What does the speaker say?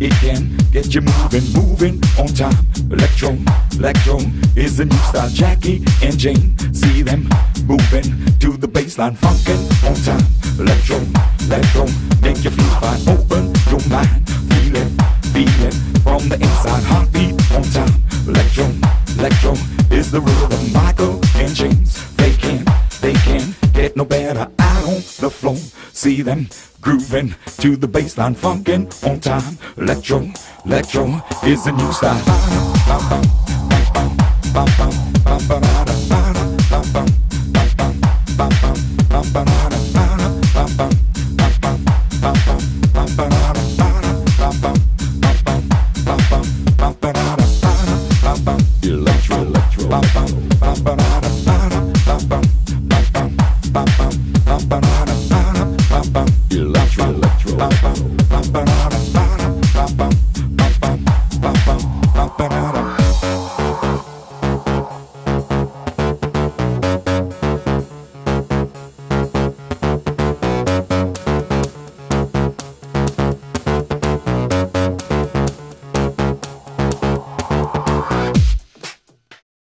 it can get you moving, moving on time. Electro, electro is the new style. Jackie and Jane, see them moving to the bassline, funkin' on time. Electro, electro, make you feel fine. Open your mind, feel it, feel it from the inside. Heartbeat on time. Electro, electro is the rhythm. Michael and James, they can, they can get no better on the floor. See them grooving to the bassline, funkin' on time. Electro, electro is the new style. Electro, electro.